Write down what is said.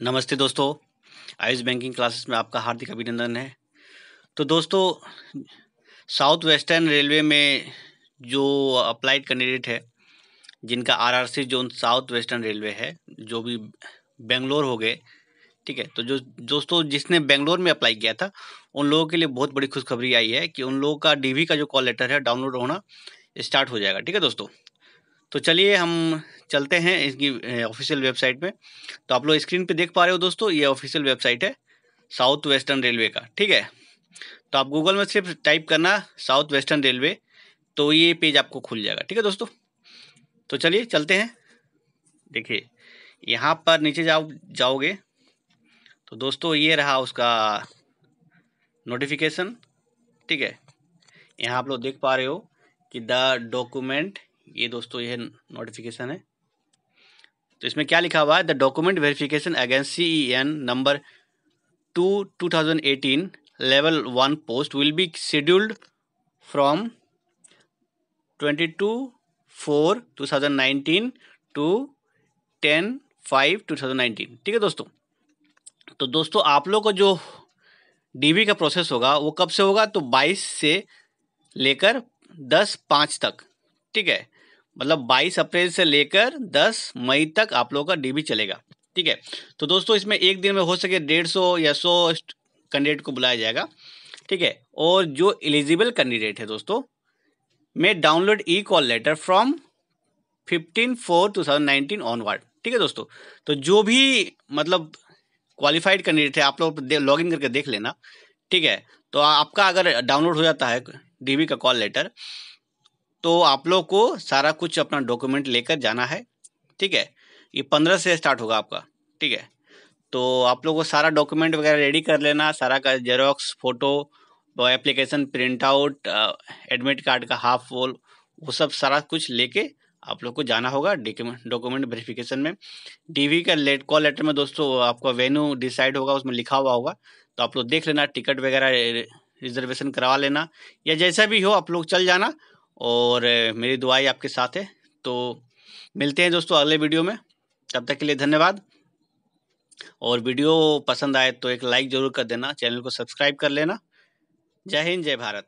नमस्ते दोस्तों। Ayush banking classes में आपका हार्दिक अभिनंदन है। तो दोस्तों, साउथ वेस्टर्न रेलवे में जो अप्लाइड कैंडिडेट है, जिनका RRC zone south western railway है, जो भी बेंगलोर हो गए, ठीक है तो जो दोस्तों जिसने बेंगलोर में अप्लाई किया था, उन लोगों के लिए बहुत बड़ी खुशखबरी आई है कि उन लोगों का डीवी का जो कॉल लेटर है, डाउनलोड होना स्टार्ट हो जाएगा, ठीक है दोस्तों? तो चलिए हम चलते हैं इसकी ऑफिशियल वेबसाइट में तो आप लोग स्क्रीन पे देख पा रहे हो दोस्तों, ये ऑफिशियल वेबसाइट है साउथ वेस्टर्न रेलवे का, ठीक है? तो आप गूगल में सिर्फ़ टाइप करना साउथ वेस्टर्न रेलवे तो ये पेज आपको खुल जाएगा, ठीक है दोस्तों? तो चलिए चलते हैं। देखिए, यहाँ पर नीचे जाओ, जाओगे तो दोस्तों ये रहा उसका नोटिफिकेशन ठीक है? यहाँ आप लोग देख पा रहे हो कि द डॉक्यूमेंट ये दोस्तों, यह नोटिफिकेशन है। तो इसमें क्या लिखा हुआ है? The document verification against C E N number two two thousand eighteen level one post will be scheduled from twenty two four two thousand nineteen to ten five two thousand nineteen ठीक है दोस्तों? तो दोस्तों, आप लोग को जो dB का प्रोसेस होगा, वो कब से होगा? तो बाईस से लेकर दस पाँच तक। ठीक है? मतलब 22 अप्रैल से लेकर 10 मई तक आप लोगों का डीबी चलेगा। ठीक है? तो दोस्तों, इसमें एक दिन में हो सके डेढ़ सौ या सौ कैंडिडेट को बुलाया जाएगा। ठीक है? और जो एलिजिबल कैंडिडेट है दोस्तों, may download e call letter from fifteen four two thousand nineteen onward. ठीक है दोस्तों? तो जो भी मतलब क्वालिफाइड कैंडिडेट है, आप लोग लॉग इन करके देख लेना। ठीक है? तो आपका अगर डाउनलोड हो जाता है डीबी का कॉल लेटर तो आप लोग को सारा कुछ अपना डॉक्यूमेंट लेकर जाना है, ठीक है? ये पंद्रह से स्टार्ट होगा आपका, ठीक है? तो आप लोग को सारा डॉक्यूमेंट वगैरह रेडी कर लेना, सारा का xerox photo application print out admit card का हाफ़ वोल वो सब सारा कुछ लेके आप लोग को जाना होगा डॉक्यूमेंट वेरिफिकेशन में। डीवी का लेट कॉल लेटर में दोस्तों आपका वेन्यू डिसाइड होगा, उसमें लिखा हुआ होगा तो आप लोग देख लेना टिकट वगैरह रिजर्वेशन करवा लेना, या जैसा भी हो आप लोग चल जाना और मेरी दुआई आपके साथ है। तो मिलते हैं दोस्तों अगले वीडियो में। तब तक के लिए धन्यवाद। और वीडियो पसंद आए तो एक लाइक ज़रूर कर देना, चैनल को सब्सक्राइब कर लेना। जय हिंद, जय भारत।